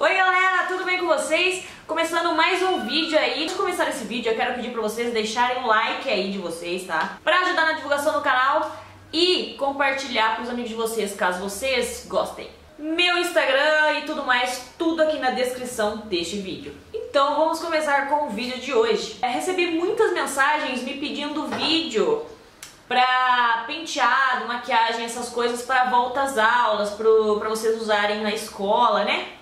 Oi galera, tudo bem com vocês? Começando mais um vídeo aí. Antes de começar esse vídeo, eu quero pedir pra vocês deixarem um like aí de vocês, tá? Pra ajudar na divulgação do canal e compartilhar pros amigos de vocês, caso vocês gostem. Meu Instagram e tudo mais, tudo aqui na descrição deste vídeo. Então vamos começar com o vídeo de hoje. Eu recebi muitas mensagens me pedindo vídeo pra penteado, maquiagem, essas coisas para volta às aulas, pro, pra vocês usarem na escola, né?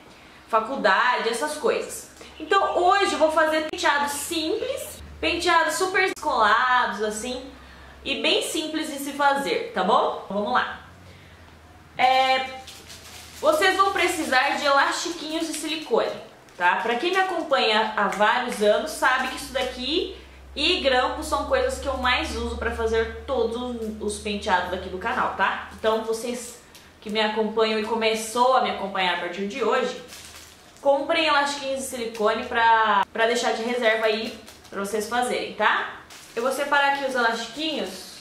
Faculdade, essas coisas. Então hoje eu vou fazer penteados simples, penteados super descolados, assim, e bem simples de se fazer, tá bom? Vamos lá. É, vocês vão precisar de elastiquinhos de silicone, tá? Pra quem me acompanha há vários anos sabe que isso daqui e grampos são coisas que eu mais uso para fazer todos os penteados aqui do canal, tá? Então vocês que me acompanham e começou a me acompanhar a partir de hoje, comprem elastiquinhos de silicone pra, pra deixar de reserva aí pra vocês fazerem, tá? Eu vou separar aqui os elastiquinhos.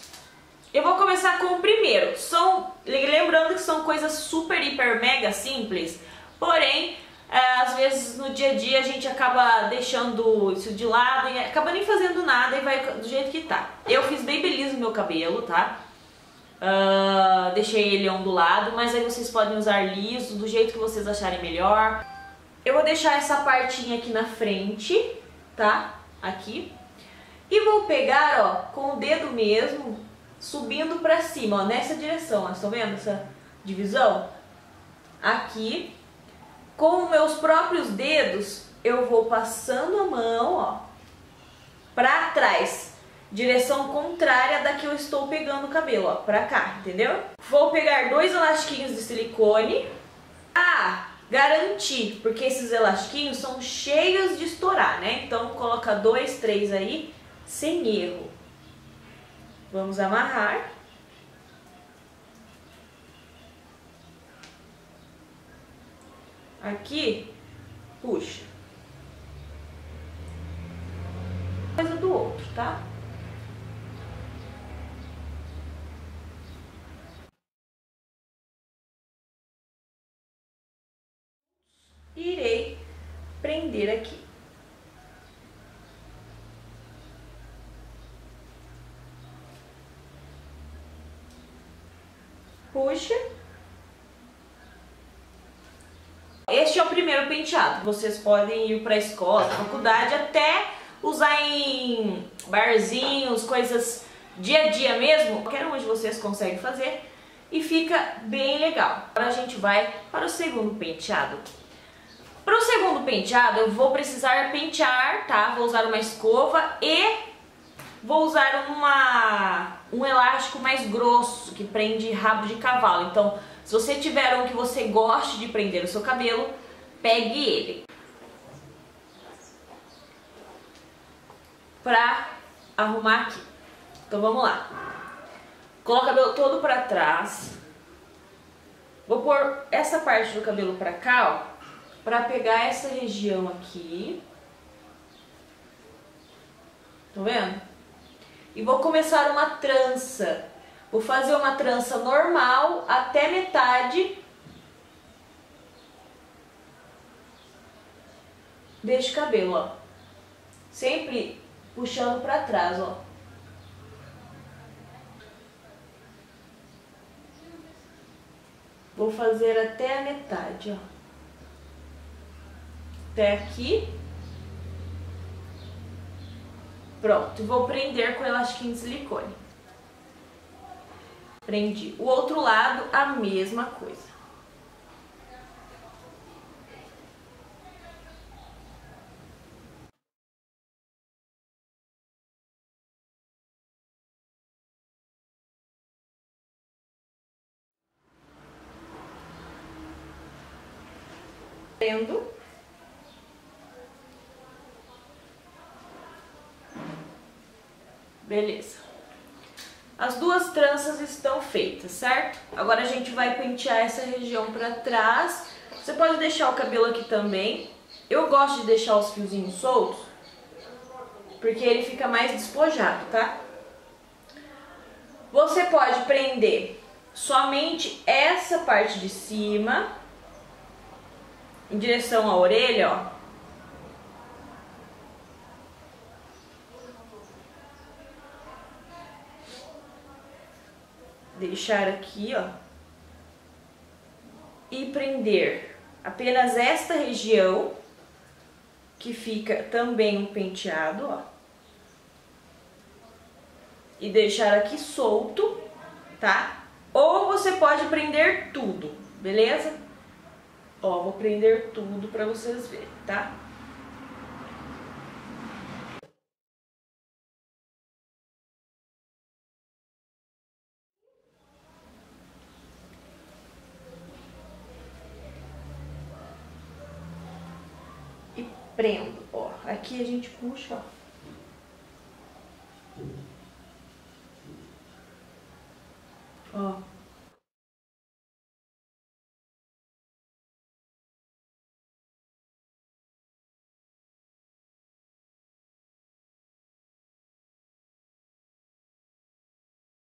Eu vou começar com o primeiro. São, lembrando que são coisas super, hiper, mega simples, porém é, às vezes no dia a dia a gente acaba deixando isso de lado e acaba nem fazendo nada e vai do jeito que tá. Eu fiz babyliss no meu cabelo, tá? Uh, deixei ele ondulado, mas aí vocês podem usar liso, do jeito que vocês acharem melhor. Eu vou deixar essa partinha aqui na frente, tá? Aqui. E vou pegar, ó, com o dedo mesmo, subindo pra cima, ó, nessa direção, ó. Estão vendo essa divisão? Aqui com meus próprios dedos, eu vou passando a mão, ó, pra trás, direção contrária da que eu estou pegando o cabelo, ó, pra cá, entendeu? Vou pegar dois elastiquinhos de silicone, ah, garantir, porque esses elastiquinhos são cheios de estourar, né? Então, coloca dois, três aí, sem erro. Vamos amarrar. Aqui, puxa. Coisa do outro, tá? Prender aqui. Puxa. Este é o primeiro penteado. Vocês podem ir para escola, faculdade, até usar em barzinhos, coisas dia a dia mesmo. Qualquer um de vocês consegue fazer e fica bem legal. Agora a gente vai para o segundo penteado. Para o segundo penteado eu vou precisar pentear, tá? Vou usar uma escova e vou usar uma, um elástico mais grosso que prende rabo de cavalo. Então se você tiver um que você goste de prender o seu cabelo, pegue ele. Pra arrumar aqui. Então vamos lá. Coloca o cabelo todo pra trás. Vou pôr essa parte do cabelo pra cá, ó. Pra pegar essa região aqui. Tá vendo? E vou começar uma trança Vou fazer uma trança normal até metade deste cabelo, ó. Sempre puxando pra trás, ó. Vou fazer até a metade, ó. Até aqui. Pronto, vou prender com elastiquinho de silicone. Prendi. O outro lado, a mesma coisa. Prendo. Beleza. As duas tranças estão feitas, certo? Agora a gente vai pentear essa região pra trás. Você pode deixar o cabelo aqui também. Eu gosto de deixar os fiozinhos soltos, porque ele fica mais despojado, tá? Você pode prender somente essa parte de cima, em direção à orelha, ó. Deixar aqui, ó. E prender apenas esta região, que fica também um penteado, ó. E deixar aqui solto, tá? Ou você pode prender tudo, beleza? Ó, vou prender tudo pra vocês verem, tá? E prendo, ó. Aqui a gente puxa, ó. Ó.